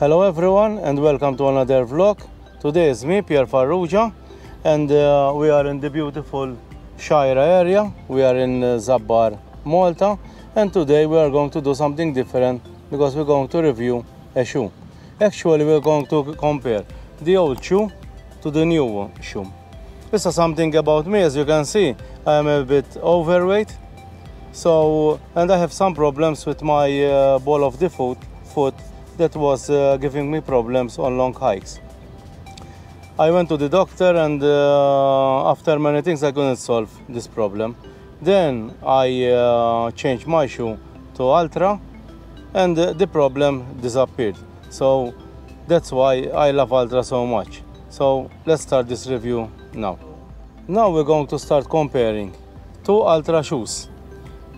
Hello everyone and welcome to another vlog. Today is me, Pierre Farrugia, and uh, we are in the beautiful Shira area. We are in uh, Zabbar, Malta, and today we are going to do something different because we're going to review a shoe. Actually, we're going to compare the old shoe to the new shoe. This is something about me, as you can see, I am a bit overweight, so and I have some problems with my uh, ball of the foot, foot that was uh, giving me problems on long hikes. I went to the doctor and uh, after many things I couldn't solve this problem. Then I uh, changed my shoe to Altra and the problem disappeared. So that's why I love Altra so much. So let's start this review now. Now we're going to start comparing two Altra shoes.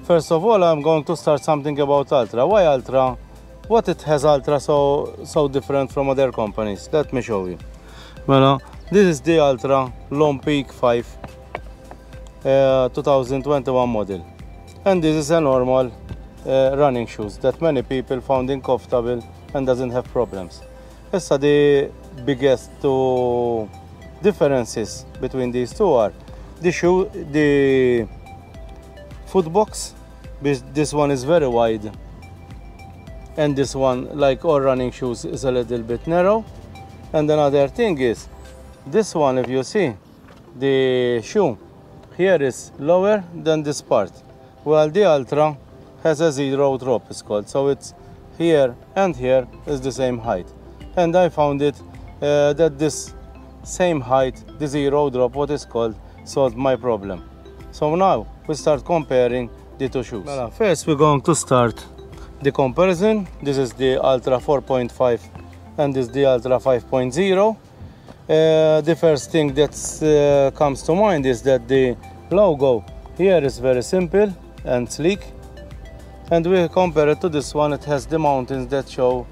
First of all, I'm going to start something about Altra. Why Altra? What it has Altra so so different from other companies? Let me show you. Well this is the Altra Lone Peak 5 uh, 2021 model. And this is a normal uh, running shoes that many people found comfortable and doesn't have problems. This is the biggest two differences between these two are the shoe the foot box this one is very wide and this one like all running shoes is a little bit narrow. And another thing is this one if you see the shoe here is lower than this part while the Altra has a zero drop it's called. So it's here and here is the same height. And i found it uh, that this same height the zero drop what is called solved my problem. So now we start comparing the two shoes. First we're going to start the comparison. This is the Altra 4.5 and this is the Altra 5.0 uh, the first thing that uh, comes to mind is that the logo here is very simple and sleek. And we compare it to this one. It has the mountains that show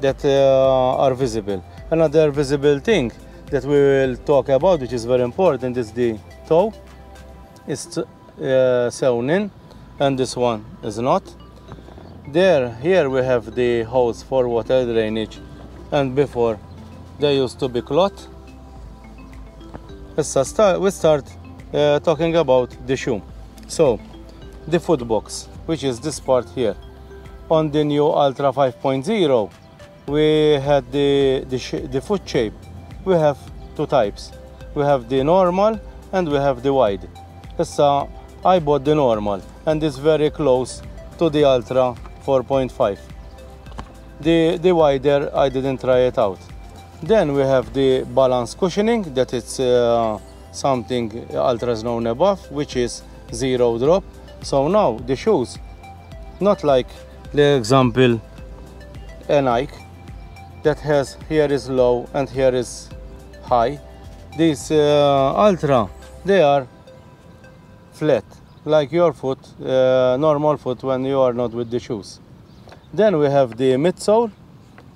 that uh, are visible. Another visible thing that we will talk about which is very important is the toe. It's uh, sewn in and this one is not there here we have the hose for water drainage. And before they used to be cloth. Let's start we start uh, talking about the shoe. So the foot box which is this part here. On the new Altra 5.0 we had the the, the foot shape. We have two types. We have the normal and we have the wide. So i bought the normal and it's very close to the Altra 4.5 the the wider I didn't try it out. Then we have the balance cushioning that is uh, something Altras known above which is zero drop. So now the shoes not like the example a Nike that has here is low and here is high. These uh, Altra they are flat like your foot, uh, normal foot when you are not with the shoes. Then we have the midsole,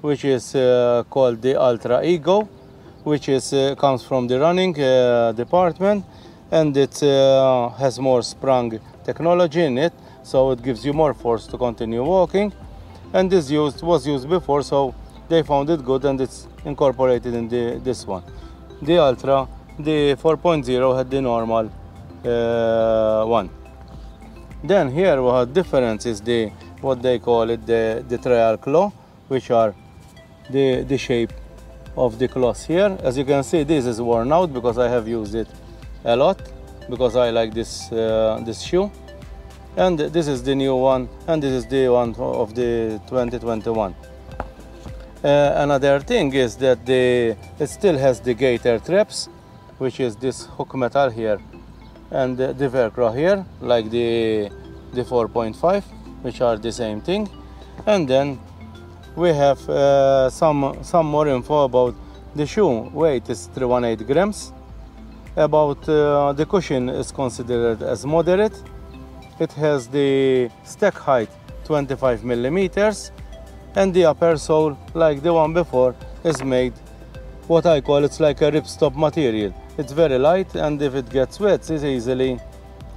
which is uh, called the Altra Ego, which is uh, comes from the running uh, department, and it uh, has more sprung technology in it, so it gives you more force to continue walking. And this used was used before, so they found it good, and it's incorporated in the this one. The Altra, the 4.0 had the normal uh, one. Then here we have difference is the what they call it the the TrailClaw, which are the the shape of the cloth here. As you can see, this is worn out because I have used it a lot because I like this uh, this shoe. And this is the new one, and this is the one of the 2021. Uh, another thing is that the it still has the gaiter traps, which is this hook metal here and the, the velcro here like the the 4.5 which are the same thing. And then we have uh, some some more info about the shoe weight is 318 grams. About uh, the cushion is considered as moderate. It has the stack height 25 millimeters and the upper sole like the one before is made what I call it's like a ripstop material it's very light and if it gets wet it easily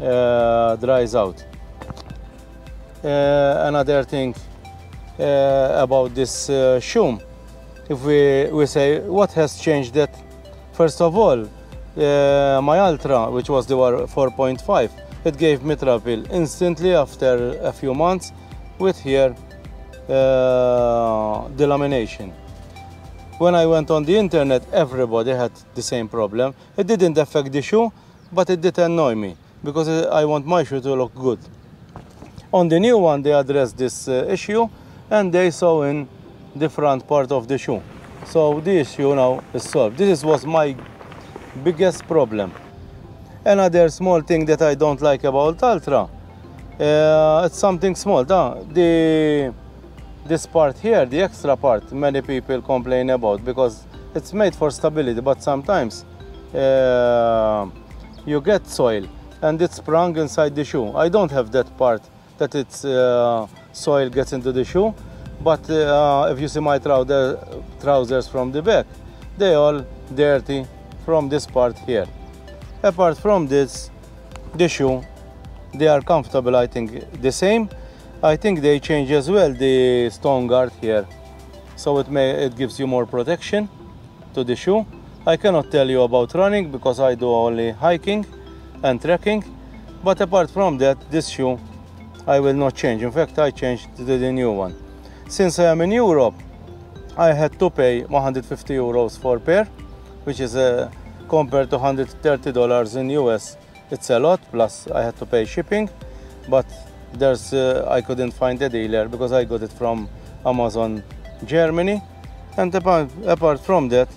uh, dries out uh, another thing uh, about this uh. If we, we say what has changed that, first of all, uh, my Altra, which was the 4.5, it gave me trouble instantly after a few months with here uh, delamination. When I went on the internet, everybody had the same problem. It didn't affect the shoe, but it did annoy me because I want my shoe to look good. On the new one, they addressed this uh, issue and they saw in the front part of the shoe. So the issue now is solved. This was my biggest problem. Another small thing that I don't like about Altra, uh, it's something small. The this part here, the extra part, many people complain about because it's made for stability, but sometimes uh, you get soil and it's sprung inside the shoe. I don't have that part that it's uh, soil gets into the shoe, but uh, if you see my trousers from the back, they all dirty from this part here. Apart from this, the shoe, they are comfortable, I think, the same. I think they change as well the stone guard here. So it, may, it gives you more protection to the shoe. I cannot tell you about running because I do only hiking and trekking. But apart from that, this shoe I will not change. In fact, I changed to the new one. Since I am in Europe, I had to pay 150 euros for pair, which is a compared to $130 in US. It's a lot, plus I had to pay shipping, but there's uh, I couldn't find a dealer because I got it from Amazon Germany. And apart, apart from that,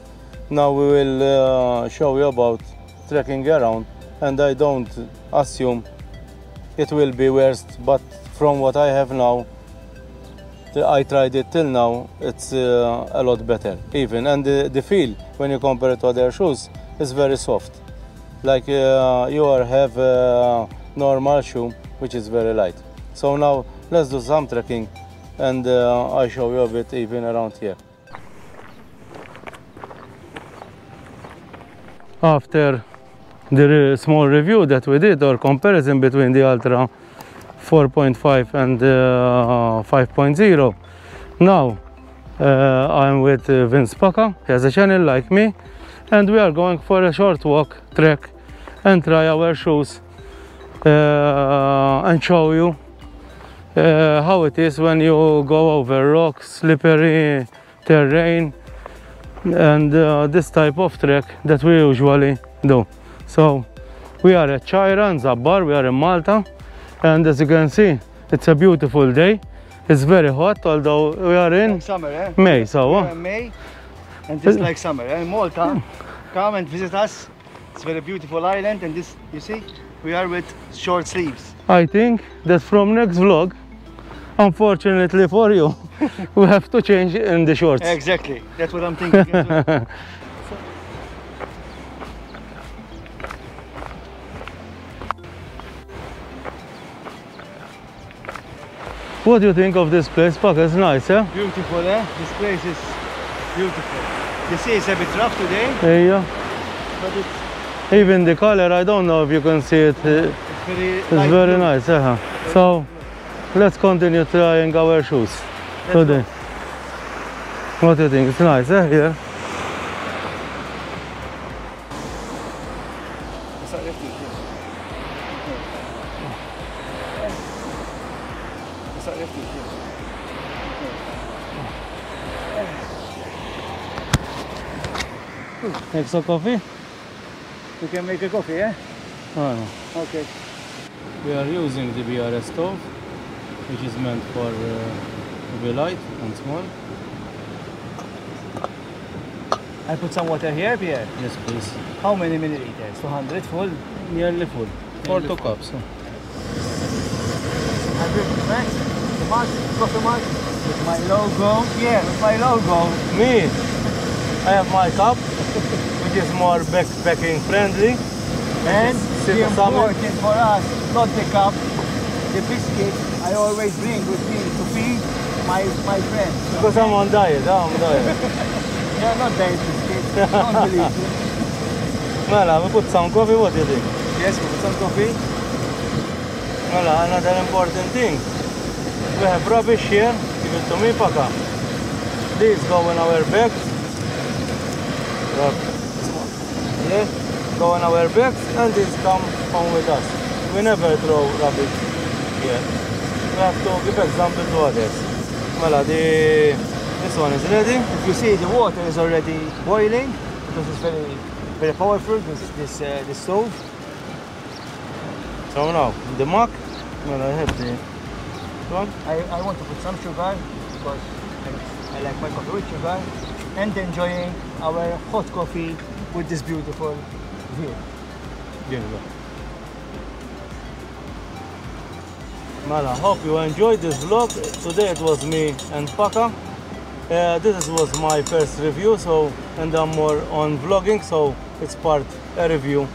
now we will uh, show you about trekking around and I don't assume it will be worst, but from what I have now, I tried it till now, it's uh, a lot better even. And the, the feel, when you compare it to other shoes, is very soft. Like uh, you have a normal shoe, which is very light. So now let's do some trekking and uh, I show you a bit even around here. After the small review that we did or comparison between the Altra 4.5 and uh, 5.0 now uh, I'm with uh, Vince Paca he has a channel like me and we are going for a short walk trek and try our shoes uh, and show you uh, how it is when you go over rocks slippery terrain and uh, this type of trek that we usually do. So we are at Chaira and Zabbar we are in Malta and as you can see it's a beautiful day. It's very hot although we are in like summer eh? May so uh, May and it's like summer eh? in Malta come and visit us. It's a very beautiful island and this you see we are with short sleeves. I think that from next vlog unfortunately for you we have to change in the shorts exactly that's what I'm thinking What do you think of this place, Pac? It's nice, yeah? Beautiful, eh? This place is beautiful. You see it's a bit rough today. Yeah. But it's, Even the color, I don't know if you can see it. It's very, it's very nice, yeah. So, let's continue trying our shoes Let's today. What do you think? It's nice, eh? Here. Make some coffee? You can make a coffee, eh? Oh, no. Okay. We are using the BRS stove, which is meant for uh, to be light and small. I put some water here, Pierre. Yes, please. How many milliliters? 200 full? Nearly full. Four two cups. huh? I put Max, the mug, coffee mug, with my logo. Yeah, with my logo. Me, I have my cup, which is more backpacking friendly. And the important for us, not the cup, the biscuit I always bring with me to feed my, my friends. Because I'm on diet. I'm on diet. Yeah, not diet biscuits, don't believe. Mela, we put some coffee, what do you think? Yes, we put some coffee. Mela, another important thing. We have rubbish here Give it to me, Paka. These go in our bags. Look. Yeah, go in our bags and these come home with us. We never throw rubbish here. We have to give example to others. Mela, the, this one is ready. If you see the water is already boiling because it's very very powerful this this uh, this stove. So now, the mug, well, I have the one. I, I want to put some sugar because I, I like my coffee with sugar and enjoying our hot coffee with this beautiful view. Beautiful. Mala, hope you enjoyed this vlog. Today it was me and Paka. Uh, this was my first review, so and I'm more on vlogging, so it's part a review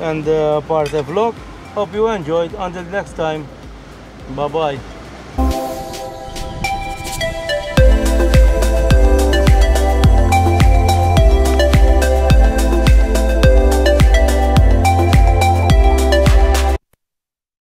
and uh, part a vlog. Hope you enjoyed. Until next time, bye bye.